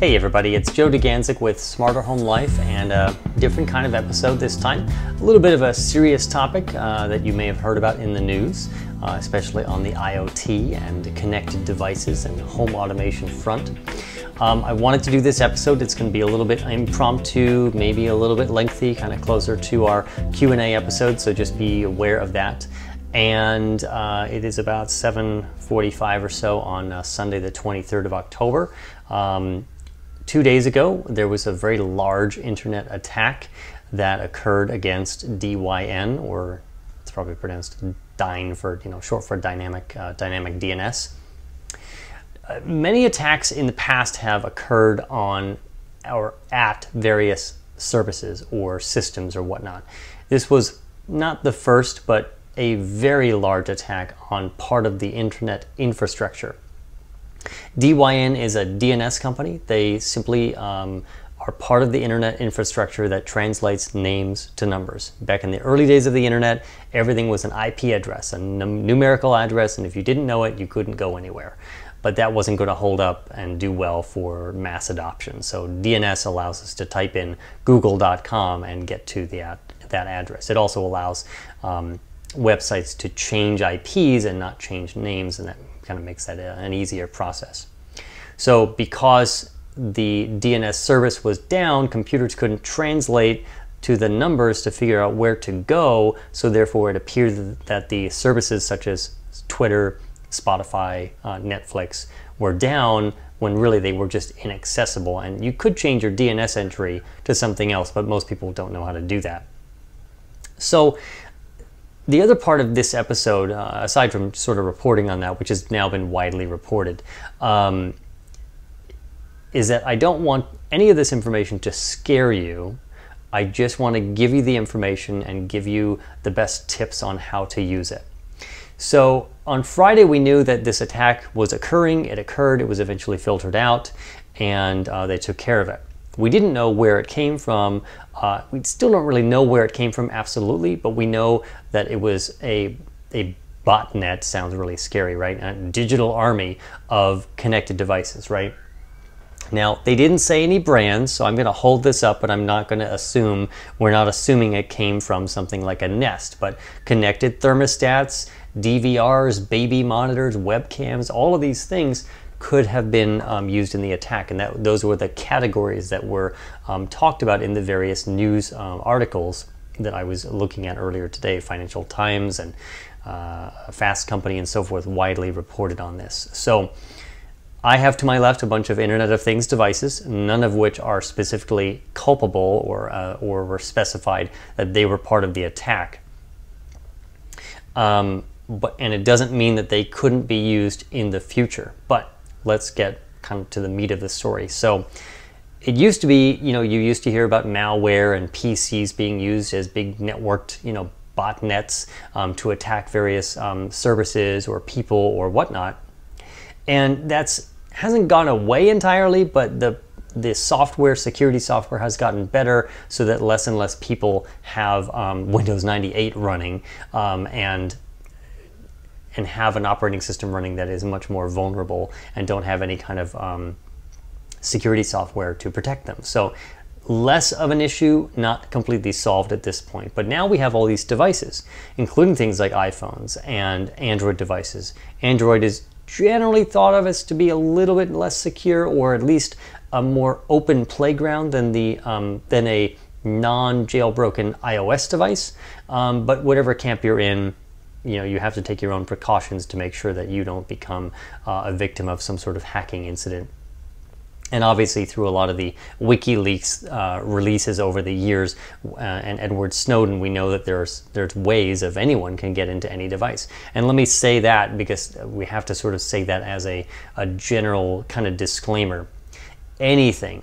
Hey everybody, it's Joe DeGanzik with Smarter Home Life and a different kind of episode this time. A little bit of a serious topic uh, that you may have heard about in the news, uh, especially on the IoT and connected devices and home automation front. Um, I wanted to do this episode. It's going to be a little bit impromptu, maybe a little bit lengthy, kind of closer to our Q&A episode, so just be aware of that and uh, it is about 7.45 or so on uh, sunday the 23rd of october um, two days ago, there was a very large internet attack that occurred against DYN, or it's probably pronounced DYNE for you know short for dynamic uh, dynamic DNS. Uh, many attacks in the past have occurred on or at various services or systems or whatnot. This was not the first, but a very large attack on part of the internet infrastructure. DYN is a DNS company. They simply um, are part of the internet infrastructure that translates names to numbers. Back in the early days of the internet, everything was an IP address, a numerical address, and if you didn't know it, you couldn't go anywhere. But that wasn't going to hold up and do well for mass adoption. So DNS allows us to type in google.com and get to the ad that address. It also allows um, websites to change IPs and not change names, and that kind of makes that a, an easier process. So because the DNS service was down, computers couldn't translate to the numbers to figure out where to go. So therefore, it appeared that the services such as Twitter, Spotify, uh, Netflix were down when really they were just inaccessible. And you could change your DNS entry to something else, but most people don't know how to do that. So the other part of this episode, uh, aside from sort of reporting on that, which has now been widely reported, um, is that I don't want any of this information to scare you. I just want to give you the information and give you the best tips on how to use it. So on Friday, we knew that this attack was occurring. It occurred, it was eventually filtered out, and uh, they took care of it. We didn't know where it came from. Uh, we still don't really know where it came from absolutely, but we know that it was a, a botnet, sounds really scary, right? A digital army of connected devices, right? Now, they didn't say any brands, so I'm going to hold this up, but I'm not going to assume, we're not assuming it came from something like a Nest, but connected thermostats, DVRs, baby monitors, webcams, all of these things could have been um, used in the attack. And that those were the categories that were um, talked about in the various news um, articles that I was looking at earlier today. Financial Times and uh, Fast Company and so forth widely reported on this. So I have to my left a bunch of Internet of Things devices, none of which are specifically culpable or, uh, or were specified that they were part of the attack. Um, but, and it doesn't mean that they couldn't be used in the future. But let's get kind of to the meat of the story. So it used to be, you know, you used to hear about malware and PCs being used as big networked, you know, botnets um, to attack various um, services or people or whatnot. And that's hasn't gone away entirely, but the the software, security software has gotten better so that less and less people have um, Windows 98 running um, and and have an operating system running that is much more vulnerable and don't have any kind of um, security software to protect them. So less of an issue, not completely solved at this point. But now we have all these devices, including things like iPhones and Android devices. Android is generally thought of as to be a little bit less secure or at least a more open playground than the um, than a non-jailbroken iOS device. Um, but whatever camp you're in, you know you have to take your own precautions to make sure that you don't become uh, a victim of some sort of hacking incident and obviously through a lot of the WikiLeaks uh, releases over the years uh, and Edward Snowden, we know that there's there's ways of anyone can get into any device. And let me say that because we have to sort of say that as a, a general kind of disclaimer. Anything,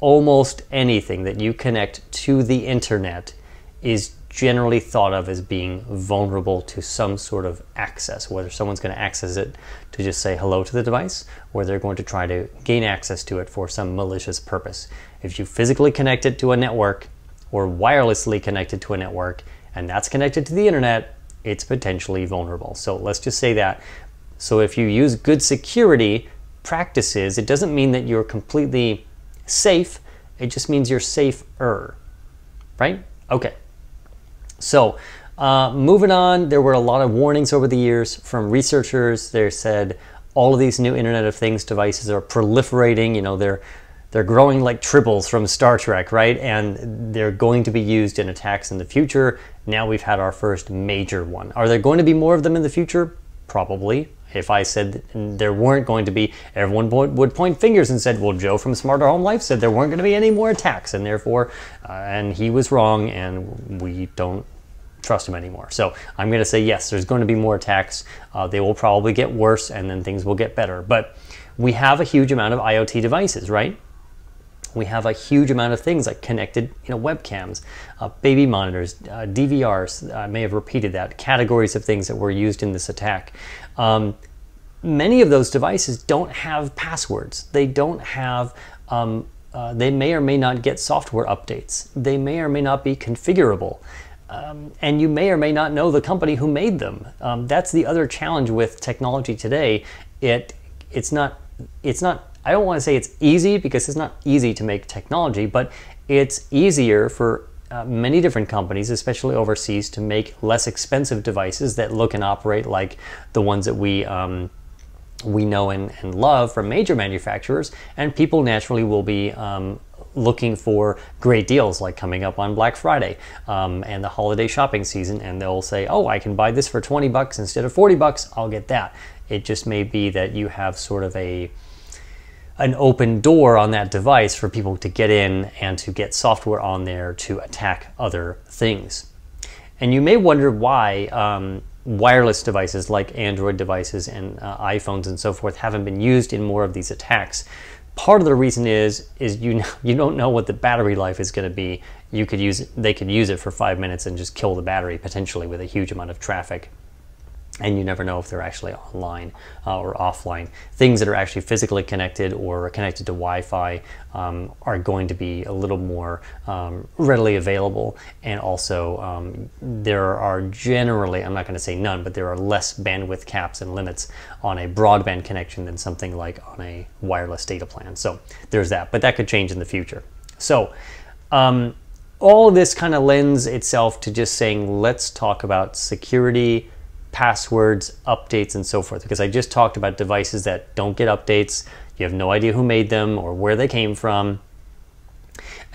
almost anything that you connect to the internet is generally thought of as being vulnerable to some sort of access, whether someone's going to access it to just say hello to the device, or they're going to try to gain access to it for some malicious purpose. If you physically connect it to a network or wirelessly connected to a network, and that's connected to the internet, it's potentially vulnerable. So let's just say that. So if you use good security, practices, it doesn't mean that you're completely safe. It just means you're safer, right? Okay. So, uh, moving on, there were a lot of warnings over the years from researchers. They said all of these new Internet of Things devices are proliferating. You know, they're they're growing like tribbles from Star Trek, right? And they're going to be used in attacks in the future. Now we've had our first major one. Are there going to be more of them in the future? Probably. If I said there weren't going to be, everyone would point fingers and said, well, Joe from Smarter Home Life said there weren't going to be any more attacks, and therefore, uh, and he was wrong, and we don't trust him anymore. So I'm going to say yes, there's going to be more attacks. Uh, they will probably get worse, and then things will get better. But we have a huge amount of IoT devices, right? We have a huge amount of things like connected you know, webcams, uh, baby monitors, uh, DVRs, I may have repeated that, categories of things that were used in this attack. Um, many of those devices don't have passwords. They don't have, um, uh, they may or may not get software updates. They may or may not be configurable. Um, and you may or may not know the company who made them. Um, that's the other challenge with technology today. It, it's not, it's not I don't want to say it's easy because it's not easy to make technology, but it's easier for uh, many different companies, especially overseas, to make less expensive devices that look and operate like the ones that we um, we know and, and, love from major manufacturers. And people naturally will be um, looking for great deals, like coming up on Black Friday um, and the holiday shopping season, and they'll say, "Oh, I can buy this for 20 bucks instead of 40 bucks. I'll get that." It just may be that you have sort of a an open door on that device for people to get in and to get software on there to attack other things. And you may wonder why um, wireless devices like Android devices and uh, iPhones and so forth haven't been used in more of these attacks. Part of the reason is is you you don't know what the battery life is going to be. You could use they could use it for five minutes and just kill the battery potentially with a huge amount of traffic and you never know if they're actually online uh, or offline. Things that are actually physically connected or connected to Wi-Fi um, are going to be a little more um, readily available, and also um, there are generally, I'm not going to say none, but there are less bandwidth caps and limits on a broadband connection than something like on a wireless data plan. So there's that, but that could change in the future. So um, all of this kind of lends itself to just saying, let's talk about security, passwords, updates, and so forth. Because I just talked about devices that don't get updates, you have no idea who made them or where they came from.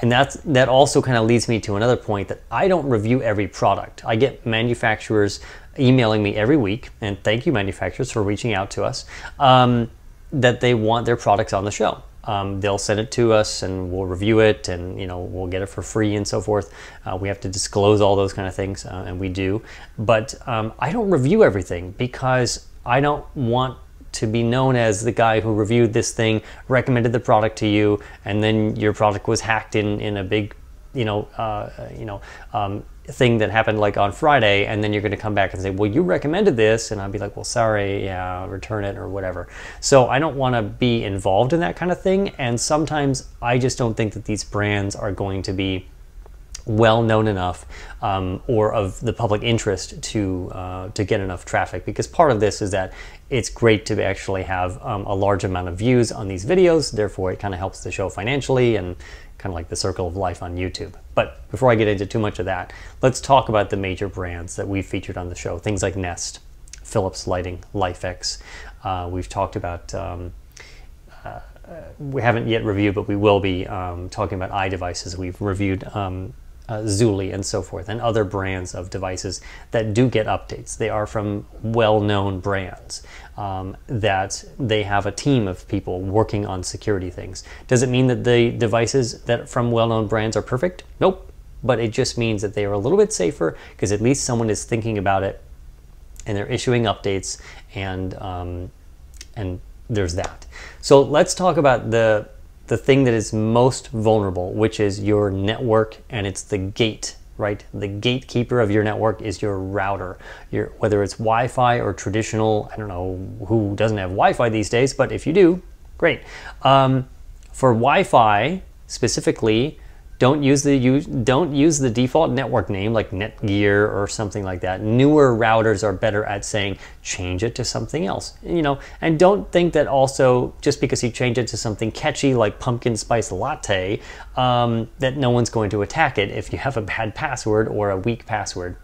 And that's, that also kind of leads me to another point that I don't review every product. I get manufacturers emailing me every week, and thank you, manufacturers, for reaching out to us, um, that they want their products on the show. Um, they'll send it to us and we'll review it and you know we'll get it for free and so forth. Uh, we have to disclose all those kind of things uh, and we do. But um, i don't review everything because i don't want to be known as the guy who reviewed this thing recommended the product to you and then your product was hacked in in a big you know uh, you know um, thing that happened like on Friday, and then you're going to come back and say, well, you recommended this, and I'd be like, well, sorry, yeah, return it or whatever. So I don't want to be involved in that kind of thing, and sometimes I just don't think that these brands are going to be well known enough um, or of the public interest to uh, to get enough traffic because part of this is that it's great to actually have um, a large amount of views on these videos therefore it kind of helps the show financially and kind of like the circle of life on YouTube. But before I get into too much of that, let's talk about the major brands that we've featured on the show. Things like Nest, Philips Lighting, LIFX. Uh, we've talked about, um, uh, we haven't yet reviewed, but we will be um, talking about iDevices. We've reviewed um, uh, Zuli and so forth, and other brands of devices that do get updates. They are from well-known brands um, that they have a team of people working on security things. Does it mean that the devices that from well-known brands are perfect? Nope. But it just means that they are a little bit safer because at least someone is thinking about it and they're issuing updates and um, and there's that. So let's talk about the the thing that is most vulnerable, which is your network, and it's the gate, right? The gatekeeper of your network is your router. Your, whether it's Wi-Fi or traditional, I don't know who doesn't have Wi-Fi these days, but if you do, great. Um, for Wi-Fi specifically, Don't use the use, don't use the default network name like Netgear or something like that. Newer routers are better at saying change it to something else. You know, and don't think that also just because you change it to something catchy like pumpkin spice latte, um, that no one's going to attack it if you have a bad password or a weak password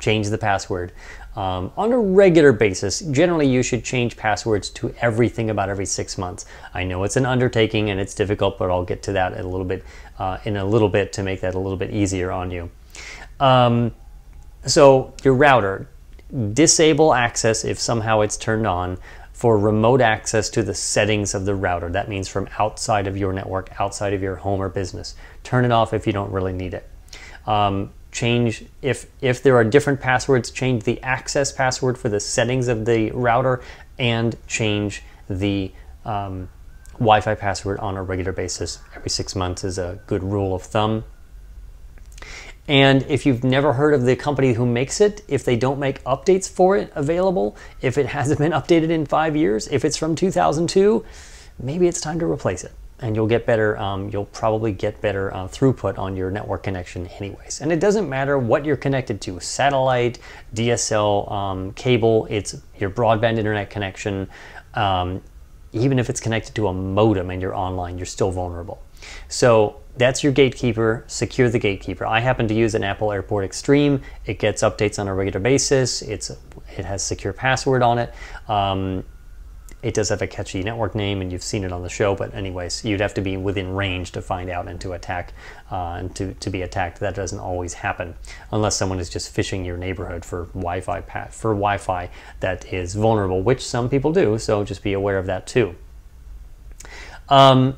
change the password um, on a regular basis. Generally, you should change passwords to everything about every six months. I know it's an undertaking and it's difficult, but I'll get to that a little bit uh, in a little bit to make that a little bit easier on you. Um, so your router, disable access if somehow it's turned on for remote access to the settings of the router. That means from outside of your network, outside of your home or business. Turn it off if you don't really need it. Um, change if if there are different passwords change the access password for the settings of the router and change the um, Wi-Fi password on a regular basis. Every six months is a good rule of thumb. And if you've never heard of the company who makes it if they don't make updates for it available if it hasn't been updated in five years if it's from 2002 maybe it's time to replace it and you'll get better, um, you'll probably get better uh, throughput on your network connection anyways. And it doesn't matter what you're connected to, satellite, DSL, um, cable, it's your broadband internet connection. Um, even if it's connected to a modem and you're online, you're still vulnerable. So that's your gatekeeper, secure the gatekeeper. I happen to use an Apple Airport Extreme. It gets updates on a regular basis. It's, it has secure password on it. It does have a catchy network name, and you've seen it on the show. But anyways, you'd have to be within range to find out and to attack uh, and to, to be attacked. That doesn't always happen unless someone is just fishing your neighborhood for Wi-Fi for Wi-Fi that is vulnerable, which some people do. So just be aware of that too. Um,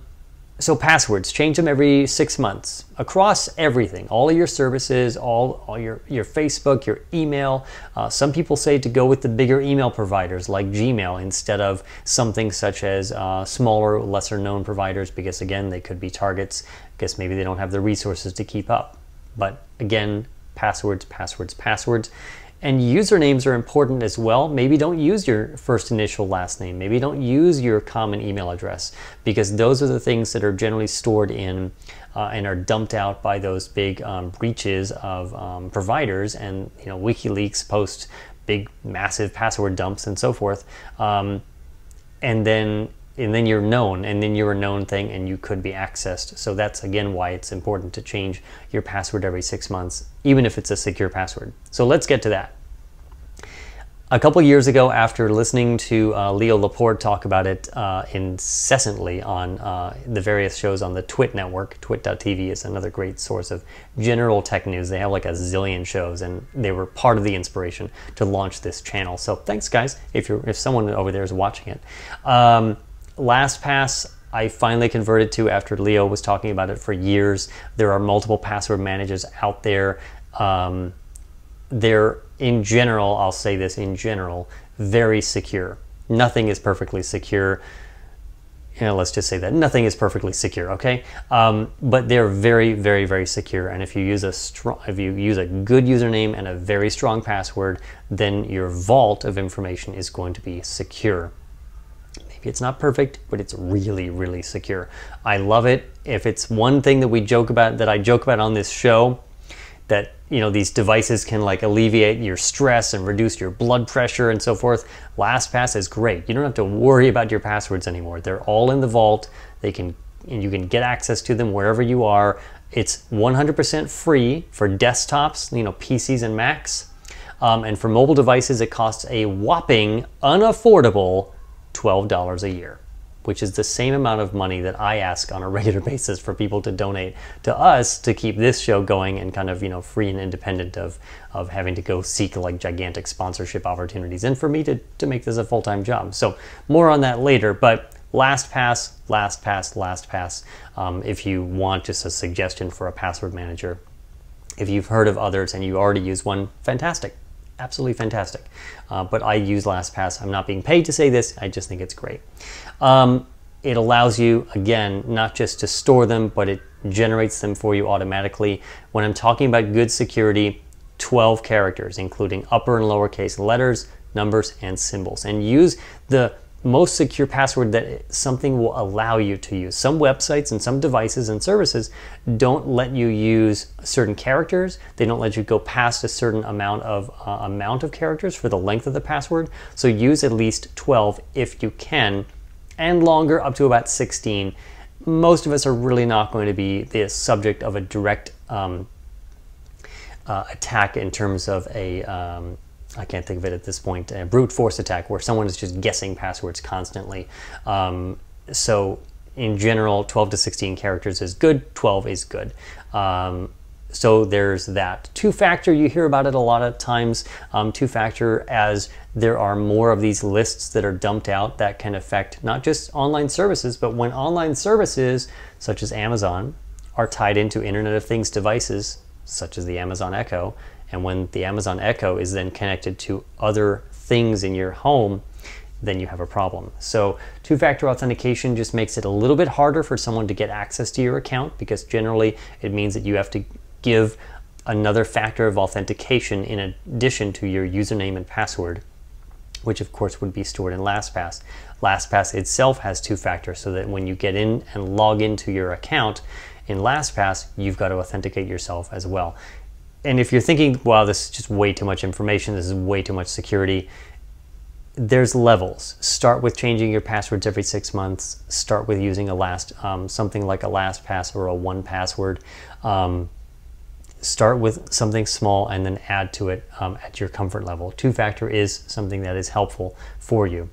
so passwords, change them every six months across everything, all of your services, all, all your, your Facebook, your email. Uh, some people say to go with the bigger email providers like Gmail instead of something such as uh, smaller, lesser known providers because again, they could be targets. I guess maybe they don't have the resources to keep up. But again, passwords, passwords, passwords. And usernames are important as well. Maybe don't use your first initial last name. Maybe don't use your common email address because those are the things that are generally stored in uh, and are dumped out by those big um, breaches of um, providers. And you know, WikiLeaks posts big, massive password dumps and so forth. Um, and then and then you're known and then you're a known thing and you could be accessed. So that's again why it's important to change your password every six months even if it's a secure password. So let's get to that. A couple years ago after listening to uh, leo laporte talk about it uh, incessantly on uh, the various shows on the twit network twit.tv is another great source of general tech news. They have like a zillion shows and they were part of the inspiration to launch this channel. So thanks guys if you're if someone over there is watching it. Um, LastPass, I finally converted to after Leo was talking about it for years. There are multiple password managers out there. Um, they're, in general, I'll say this in general, very secure. Nothing is perfectly secure. You know, let's just say that nothing is perfectly secure, okay? Um, but they're very, very, very secure. And if you use a strong, if you use a good username and a very strong password, then your vault of information is going to be secure. It's not perfect, but it's really, really secure. I love it. If it's one thing that we joke about, that I joke about on this show, that you know these devices can like alleviate your stress and reduce your blood pressure and so forth. LastPass is great. You don't have to worry about your passwords anymore. They're all in the vault. They can and you can get access to them wherever you are. It's 100% free for desktops, you know, PCs and Macs. Um, and for mobile devices, it costs a whopping, unaffordable $12 a year, which is the same amount of money that I ask on a regular basis for people to donate to us to keep this show going and kind of, you know, free and independent of, of having to go seek like gigantic sponsorship opportunities and for me to, to make this a full-time job. So more on that later, but LastPass, last pass, LastPass. Um, if you want just a suggestion for a password manager, if you've heard of others and you already use one, fantastic absolutely fantastic. Uh, but I use LastPass. I'm not being paid to say this. I just think it's great. Um, it allows you, again, not just to store them, but it generates them for you automatically. When I'm talking about good security, 12 characters, including upper and lowercase letters, numbers, and symbols. And use the most secure password that something will allow you to use. Some websites and some devices and services don't let you use certain characters. They don't let you go past a certain amount of uh, amount of characters for the length of the password. So use at least 12 if you can, and longer up to about 16. Most of us are really not going to be the subject of a direct um, uh, attack in terms of a um, I can't think of it at this point, a brute force attack where someone is just guessing passwords constantly. Um, so in general, 12 to 16 characters is good, 12 is good. Um, so there's that. Two-factor, you hear about it a lot of times. Um, two-factor as there are more of these lists that are dumped out that can affect not just online services, but when online services such as Amazon are tied into Internet of Things devices, such as the Amazon Echo, and when the Amazon Echo is then connected to other things in your home, then you have a problem. So two-factor authentication just makes it a little bit harder for someone to get access to your account because generally it means that you have to give another factor of authentication in addition to your username and password, which of course would be stored in LastPass. LastPass itself has two-factor so that when you get in and log into your account in LastPass, you've got to authenticate yourself as well and if you're thinking, wow, this is just way too much information, this is way too much security, there's levels. Start with changing your passwords every six months. Start with using a last, um, something like a LastPass or a 1Password. Um, start with something small and then add to it um, at your comfort level. Two-factor is something that is helpful for you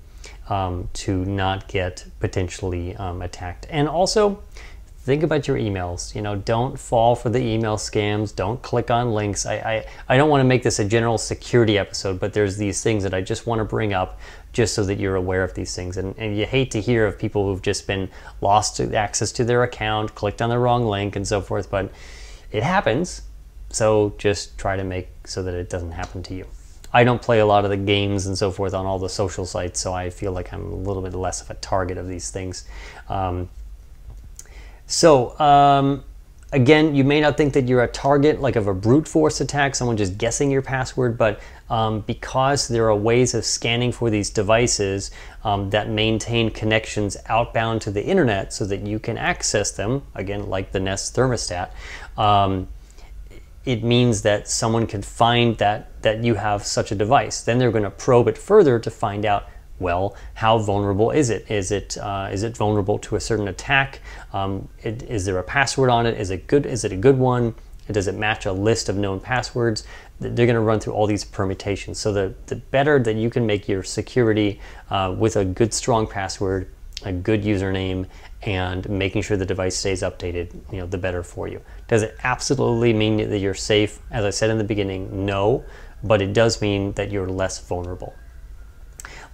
um, to not get potentially um, attacked. And also, think about your emails. You know, don't fall for the email scams. Don't click on links. I, I, I don't want to make this a general security episode, but there's these things that I just want to bring up just so that you're aware of these things. And, and you hate to hear of people who've just been lost access to their account, clicked on the wrong link, and so forth. But it happens. So just try to make so that it doesn't happen to you. I don't play a lot of the games and so forth on all the social sites, so I feel like I'm a little bit less of a target of these things. Um, so um, again, you may not think that you're a target like of a brute force attack, someone just guessing your password, but um, because there are ways of scanning for these devices um, that maintain connections outbound to the internet so that you can access them, again, like the Nest thermostat, um, it means that someone can find that, that you have such a device. Then they're going to probe it further to find out well, how vulnerable is it? Is it uh, is it vulnerable to a certain attack? Um, it, is there a password on it? Is it good? Is it a good one? Does it match a list of known passwords? They're going to run through all these permutations. So the, the better that you can make your security uh, with a good strong password, a good username, and making sure the device stays updated, you know, the better for you. Does it absolutely mean that you're safe? As I said in the beginning, no, but it does mean that you're less vulnerable.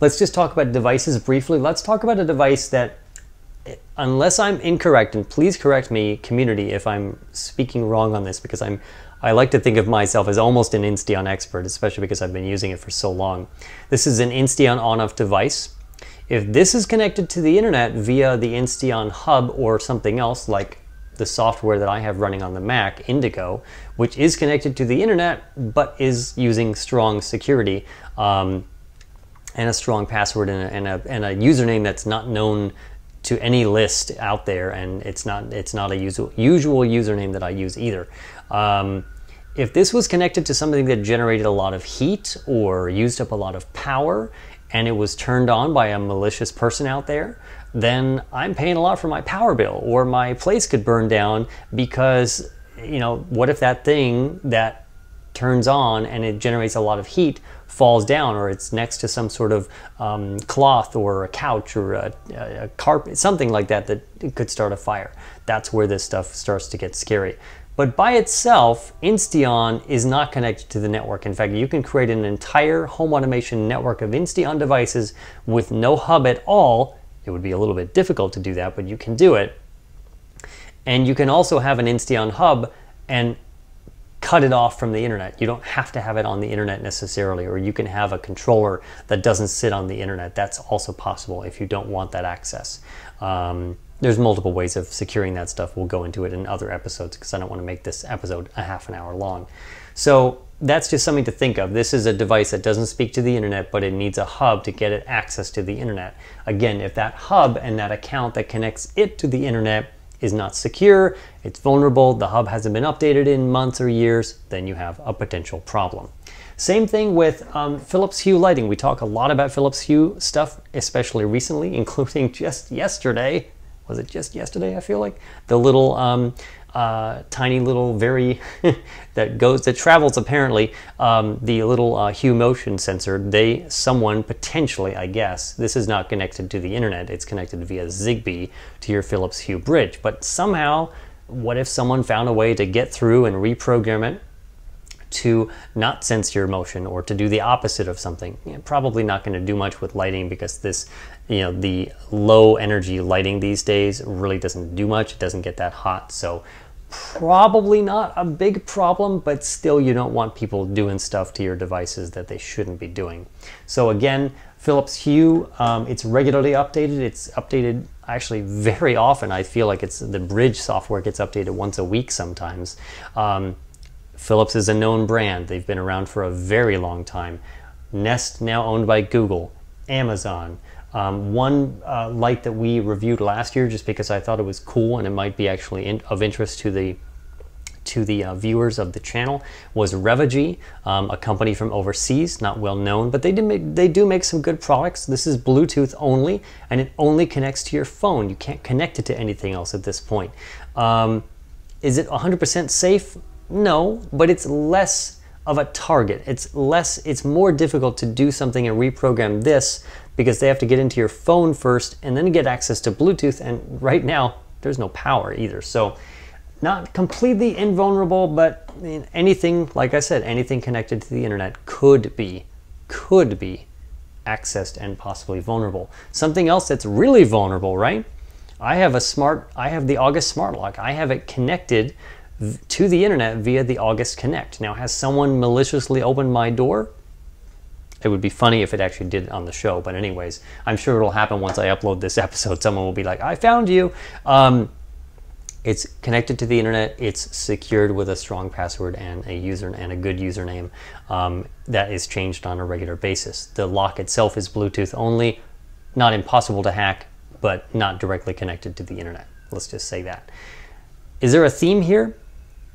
Let's just talk about devices briefly. Let's talk about a device that, unless I'm incorrect, and please correct me, community, if I'm speaking wrong on this, because I'm I like to think of myself as almost an Insteon expert, especially because I've been using it for so long. This is an Insteon on-off device. If this is connected to the internet via the Insteon hub or something else like the software that I have running on the Mac, Indigo, which is connected to the internet but is using strong security, um, and a strong password and a, and a, and a username that's not known to any list out there, and it's not it's not a usual usual username that I use either. Um, if this was connected to something that generated a lot of heat or used up a lot of power, and it was turned on by a malicious person out there, then I'm paying a lot for my power bill, or my place could burn down because you know what if that thing that turns on and it generates a lot of heat falls down or it's next to some sort of um, cloth or a couch or a, a, carpet, something like that that could start a fire. That's where this stuff starts to get scary. But by itself, Insteon is not connected to the network. In fact, you can create an entire home automation network of Insteon devices with no hub at all. It would be a little bit difficult to do that, but you can do it. And you can also have an Insteon hub and cut it off from the internet. You don't have to have it on the internet necessarily, or you can have a controller that doesn't sit on the internet. That's also possible if you don't want that access. Um, there's multiple ways of securing that stuff. We'll go into it in other episodes because I don't want to make this episode a half an hour long. So that's just something to think of. This is a device that doesn't speak to the internet, but it needs a hub to get it access to the internet. Again, if that hub and that account that connects it to the internet is not secure, it's vulnerable, the hub hasn't been updated in months or years, then you have a potential problem. Same thing with um, Philips Hue lighting. We talk a lot about Philips Hue stuff, especially recently, including just yesterday. Was it just yesterday? I feel like the little um, uh, tiny little very that goes that travels apparently um, the little uh, hue motion sensor they someone potentially I guess this is not connected to the internet it's connected via Zigbee to your Philips Hue bridge but somehow what if someone found a way to get through and reprogram it to not sense your motion or to do the opposite of something. probably not going to do much with lighting because this, you know, the low energy lighting these days really doesn't do much. It doesn't get that hot. So probably not a big problem, but still you don't want people doing stuff to your devices that they shouldn't be doing. So again, Philips Hue, um, it's regularly updated. It's updated actually very often. I feel like it's the bridge software gets updated once a week sometimes. Um, Philips is a known brand. They've been around for a very long time. Nest now owned by Google, Amazon. Um, one uh, light that we reviewed last year, just because I thought it was cool and it might be actually in, of interest to the to the uh, viewers of the channel, was Revogi, um, a company from overseas, not well known, but they do make they do make some good products. This is Bluetooth only, and it only connects to your phone. You can't connect it to anything else at this point. Um, is it 100% safe? No, but it's less of a target. It's less, it's more difficult to do something and reprogram this because they have to get into your phone first and then get access to Bluetooth. And right now, there's no power either. So, not completely invulnerable, but anything, like I said, anything connected to the internet could be, could be accessed and possibly vulnerable. Something else that's really vulnerable, right? I have a smart, I have the August smart lock. I have it connected to the internet via the August Connect. Now, has someone maliciously opened my door? It would be funny if it actually did on the show, but anyways, I'm sure it'll happen once I upload this episode. Someone will be like, I found you. Um, it's connected to the internet. It's secured with a strong password and a user and a good username um, that is changed on a regular basis. The lock itself is Bluetooth only, not impossible to hack, but not directly connected to the internet. Let's just say that. Is there a theme here?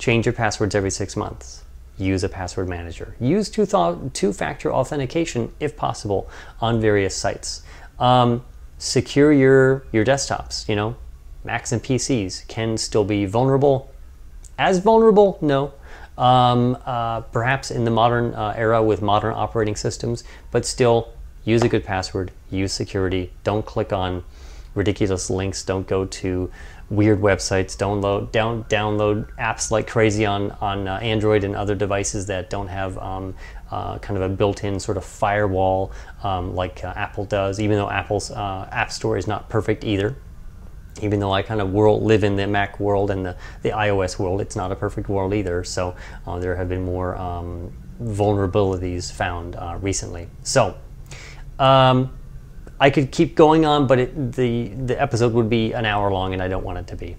Change your passwords every six months. Use a password manager. Use two-factor authentication if possible on various sites. Um, secure your, your desktops, you know, Macs and PCs can still be vulnerable. As vulnerable, no. Um, uh, perhaps in the modern uh, era with modern operating systems, but still use a good password, use security, don't click on ridiculous links, don't go to weird websites, download down, download apps like crazy on on uh, Android and other devices that don't have um, uh, kind of a built-in sort of firewall um, like uh, Apple does. Even though Apple's uh, App Store is not perfect either, even though I kind of world, live in the Mac world and the, the iOS world, it's not a perfect world either. So uh, there have been more um, vulnerabilities found uh, recently. So. Um, I could keep going on, but it, the, the episode would be an hour long and I don't want it to be.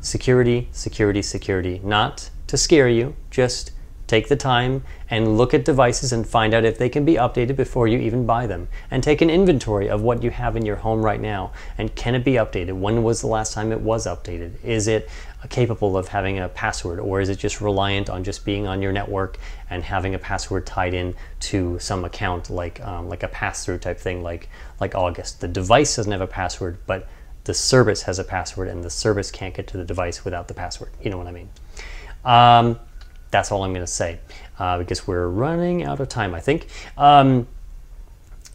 Security, security, security. Not to scare you, just take the time and look at devices and find out if they can be updated before you even buy them. And take an inventory of what you have in your home right now. And can it be updated? When was the last time it was updated? Is it capable of having a password or is it just reliant on just being on your network and having a password tied in to some account like um, like a pass-through type thing like like August the device doesn't have a password but the service has a password and the service can't get to the device without the password you know what I mean um, that's all I'm gonna say uh, because we're running out of time I think um,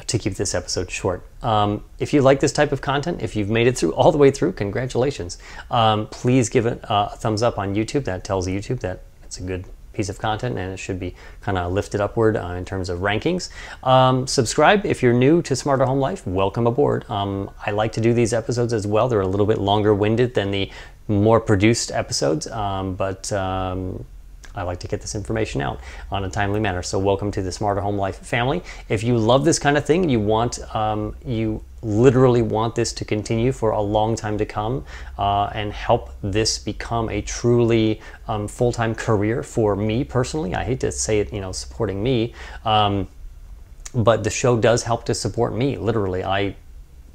to keep this episode short. Um, if you like this type of content, if you've made it through all the way through, congratulations. Um, please give it a thumbs up on YouTube. That tells YouTube that it's a good piece of content and it should be kind of lifted upward uh, in terms of rankings. Um, subscribe if you're new to Smarter Home Life. Welcome aboard. Um, I like to do these episodes as well. They're a little bit longer winded than the more produced episodes, um, but um, I like to get this information out on a timely manner. So welcome to the Smarter Home Life family. If you love this kind of thing, you want um, you literally want this to continue for a long time to come uh, and help this become a truly um, full-time career for me personally. I hate to say it, you know, supporting me, um, but the show does help to support me. Literally, I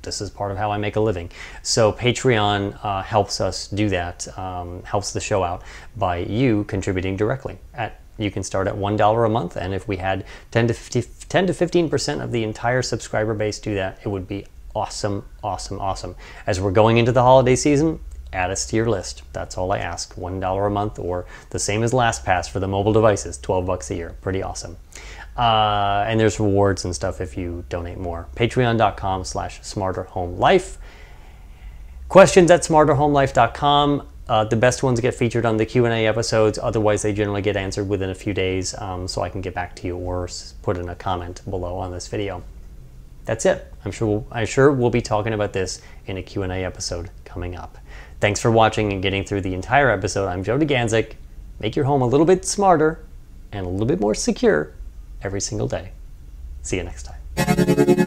this is part of how I make a living. So Patreon uh, helps us do that, um, helps the show out by you contributing directly. At you can start at one dollar a month, and if we had 10 to 50, 10 to 15 percent of the entire subscriber base do that, it would be awesome, awesome, awesome. As we're going into the holiday season, add us to your list. That's all I ask. One dollar a month, or the same as LastPass for the mobile devices, 12 bucks a year. Pretty awesome. Uh, and there's rewards and stuff if you donate more. Patreon.com slash smarterhomelife. Questions at smarterhomelife.com. Uh, the best ones get featured on the Q&A episodes. Otherwise, they generally get answered within a few days, um, so I can get back to you or put in a comment below on this video. That's it. I'm sure we'll, I'm sure we'll be talking about this in a Q&A episode coming up. Thanks for watching and getting through the entire episode. I'm Joe DeGanzik. Make your home a little bit smarter and a little bit more secure every single day. See you next time.